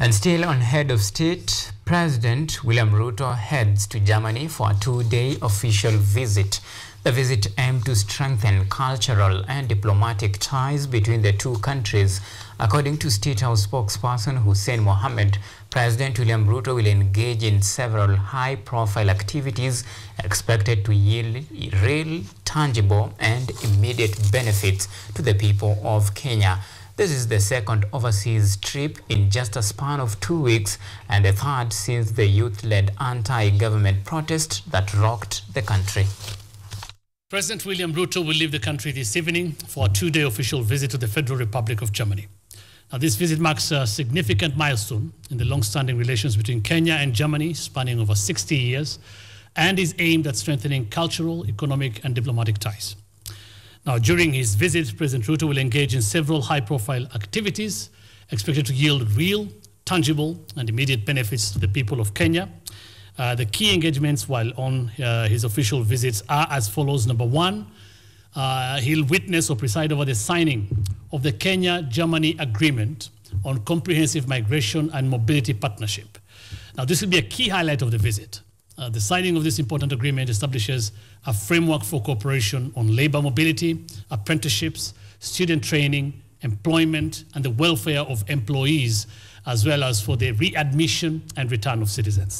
And still on head of state, President William Ruto heads to Germany for a two-day official visit. The visit aimed to strengthen cultural and diplomatic ties between the two countries. According to State House spokesperson Hussein Mohammed, President William Ruto will engage in several high-profile activities expected to yield real, tangible and immediate benefits to the people of Kenya. This is the second overseas trip in just a span of two weeks and the third since the youth-led anti-government protest that rocked the country. President William Ruto will leave the country this evening for a two-day official visit to the Federal Republic of Germany. Now, this visit marks a significant milestone in the long-standing relations between Kenya and Germany, spanning over 60 years, and is aimed at strengthening cultural, economic, and diplomatic ties. Now, during his visit, President Ruto will engage in several high-profile activities expected to yield real, tangible, and immediate benefits to the people of Kenya. Uh, the key engagements while on uh, his official visits are as follows. Number one, uh, he'll witness or preside over the signing of the Kenya-Germany Agreement on Comprehensive Migration and Mobility Partnership. Now, this will be a key highlight of the visit. Uh, the signing of this important agreement establishes a framework for cooperation on labor mobility, apprenticeships, student training, employment, and the welfare of employees, as well as for the readmission and return of citizens.